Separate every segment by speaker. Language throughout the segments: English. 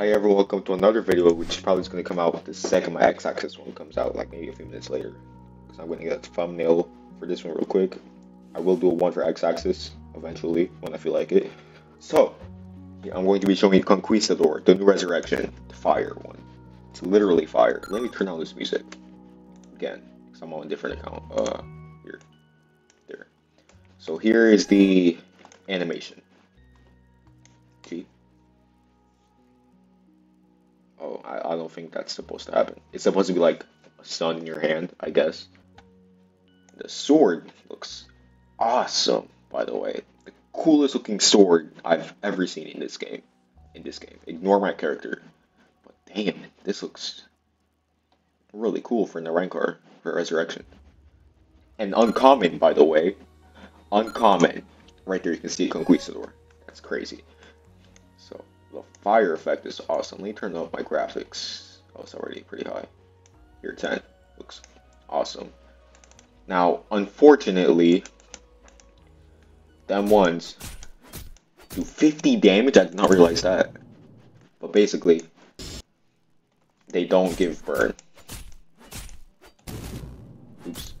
Speaker 1: Hi everyone, welcome to another video which probably is going to come out the second my x-axis one comes out, like maybe a few minutes later. So I'm going to get a thumbnail for this one real quick. I will do a one for x-axis eventually when I feel like it. So, yeah, I'm going to be showing you Conquistador, the new resurrection, the fire one. It's literally fire. Let me turn on this music again, because I'm on a different account. Uh, here, there. So here is the animation. I, I don't think that's supposed to happen. It's supposed to be like a sun in your hand, I guess. The sword looks awesome, by the way. The coolest looking sword I've ever seen in this game. In this game. Ignore my character. But damn, this looks really cool for an Arrancar for Resurrection. And uncommon, by the way. Uncommon. Right there you can see Conquistador. That's crazy. The fire effect is awesome. Let me turn up my graphics. Oh, it's already pretty high. Here, 10. Looks awesome. Now, unfortunately, them ones do 50 damage. I did not realize that. But basically, they don't give burn. Oops.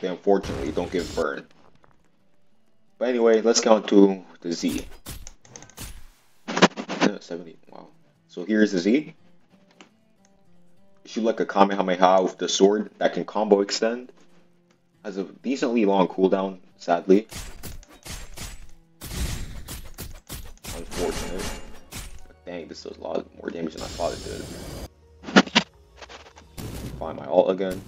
Speaker 1: They unfortunately don't give burn. But anyway, let's get on to the Z. 70, wow. So here's the Z. Shoot like a Kamehameha with the sword that can combo extend. Has a decently long cooldown, sadly. Unfortunate. But dang, this does a lot more damage than I thought it did. Find my ult again.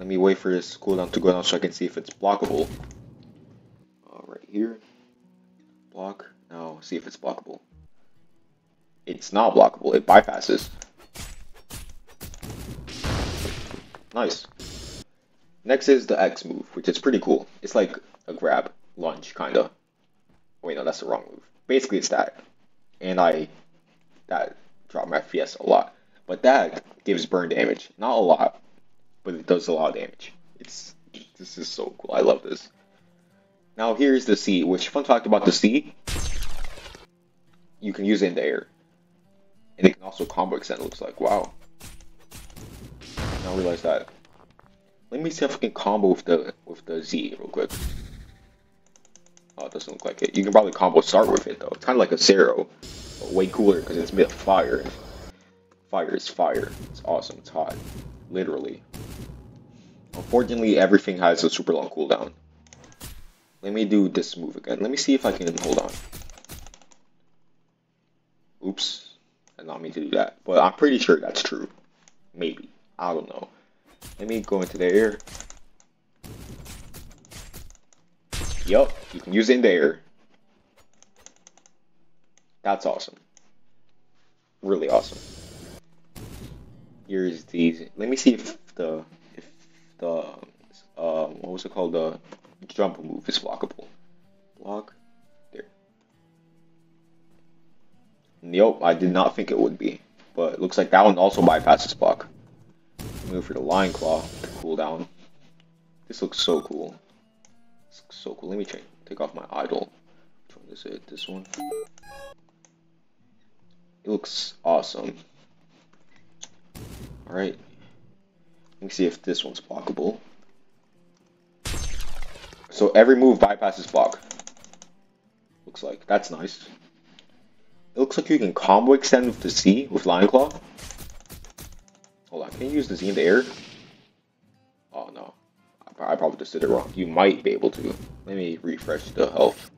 Speaker 1: Let me wait for this cooldown to go down so I can see if it's blockable. Uh, right here. Block. Now, see if it's blockable. It's not blockable. It bypasses. Nice. Next is the X move, which is pretty cool. It's like a grab, lunge, kinda. Wait, no, that's the wrong move. Basically, it's that. And I, that dropped my FPS a lot. But that gives burn damage. Not a lot, but it does a lot of damage. It's, this is so cool. I love this. Now here's the C, which fun fact about the C, you can use it in the air. And it can also combo extend, it looks like. Wow. Don't realize that. Let me see if I can combo with the with the Z real quick. Oh, it doesn't look like it. You can probably combo start with it though. It's kind of like a Zero, but way cooler because it's made of fire. Fire is fire. It's awesome. It's hot. Literally. Unfortunately, everything has a super long cooldown. Let me do this move again. Let me see if I can hold on. Oops. I not mean to do that. But I'm pretty sure that's true. Maybe. I don't know. Let me go into the air. Yup, you can use it in the air. That's awesome. Really awesome. Here's the. Let me see if the if the uh, what was it called the jump move is blockable. Block there. Nope, I did not think it would be, but it looks like that one also bypasses block. Move for the lion claw to cool down. This looks so cool. This looks so cool. Let me check. Take off my idol. Which one is it? This one. It looks awesome. Alright. Let me see if this one's blockable. So every move bypasses block. Looks like. That's nice. It looks like you can combo extend with the C with Lion Claw. Hold on, can you use the Z in the air? Oh no. I probably just did it wrong. You might be able to. Let me refresh the health.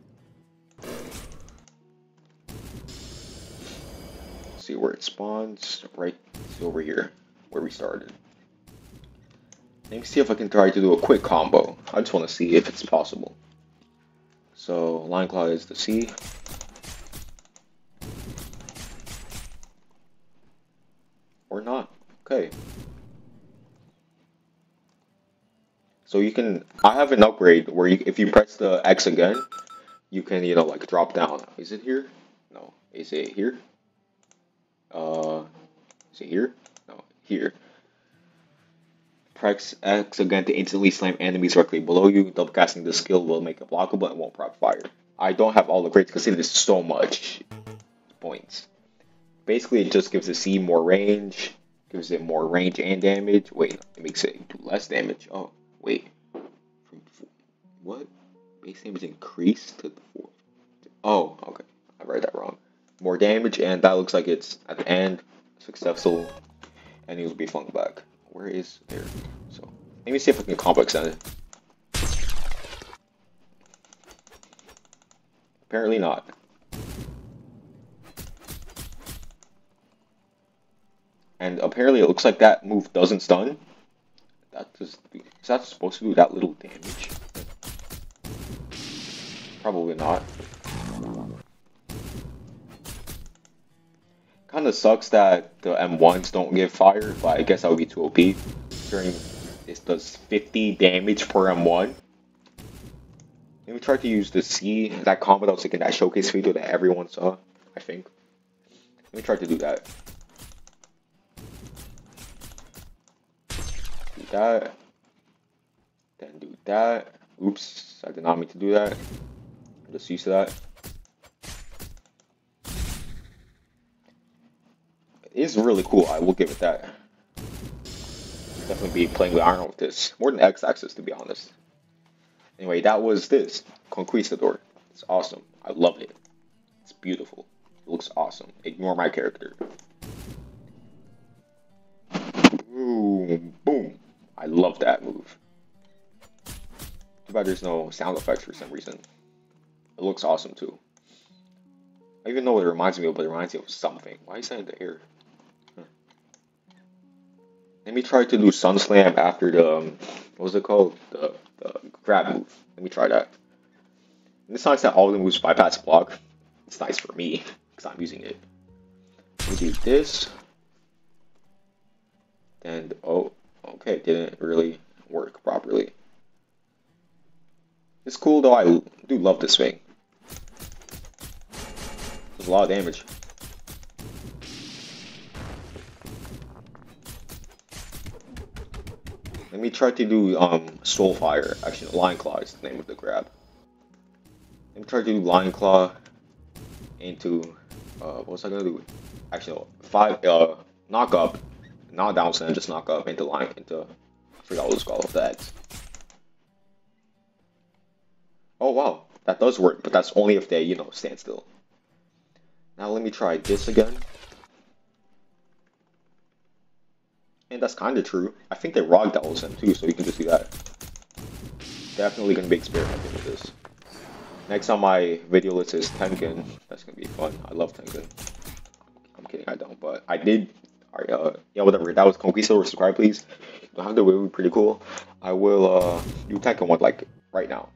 Speaker 1: See where it spawns. Right over here where we started. Let me see if I can try to do a quick combo. I just want to see if it's possible. So, Lion Claw is the C. Or not. Okay. So you can, I have an upgrade where you, if you press the X again, you can, you know, like drop down. Is it here? No. Is it here? Uh, is it here? Here. Press X again to instantly slam enemies directly below you. Double casting the skill will make it blockable and won't prop fire. I don't have all the grades because it is so much points. Basically, it just gives the C more range, gives it more range and damage. Wait, it makes it do less damage. Oh, wait. From what? Base damage increased to the four. Oh, okay. I read that wrong. More damage, and that looks like it's at the end successful, and he will be flung back. Where is there? So let me see if I can complex it. Apparently not. And apparently it looks like that move doesn't stun. That just is that supposed to do that little damage? Probably not. Kind of sucks that the M1s don't get fired, but I guess would be too OP. During this does 50 damage per M1. Let me try to use the C, that combo that was like in that showcase video that everyone saw, I think. Let me try to do that. Do that. Then do that. Oops, I did not mean to do that. I'm just used to that. Is really cool. I will give it that. Definitely be playing with Iron with this. More than X Axis, to be honest. Anyway, that was this Conquistador. It's awesome. I love it. It's beautiful. It looks awesome. Ignore my character. Boom, boom. I love that move. Too bad there's no sound effects for some reason. It looks awesome too. I even know what it reminds me of, but it reminds me of something. Why is that in the air? Let me try to do Sun Slam after the, um, what was it called? The, the grab move. Let me try that. And this nice that all the moves bypass block. It's nice for me, because I'm using it. We do this. And, oh, okay, didn't really work properly. It's cool though, I do love this thing. There's a lot of damage. Let me try to do um Soul Fire. Actually, Lion Claw is the name of the grab. Let me try to do Lion Claw into uh what was I gonna do? Actually, five uh knock up, not down slam, just knock up into Lion into I forgot what it's called that. Oh wow, that does work, but that's only if they you know stand still. Now let me try this again. And that's kind of true. I think they rock doubles him too, so you can just do that. Definitely going to be experimenting with this. Next on my video list is Tengen. That's going to be fun. I love Tengen. I'm kidding, I don't, but I did. Alright, uh, yeah, whatever. That was Conquista. Subscribe, please. The 100 will be pretty cool. I will uh, do Tengen one like right now.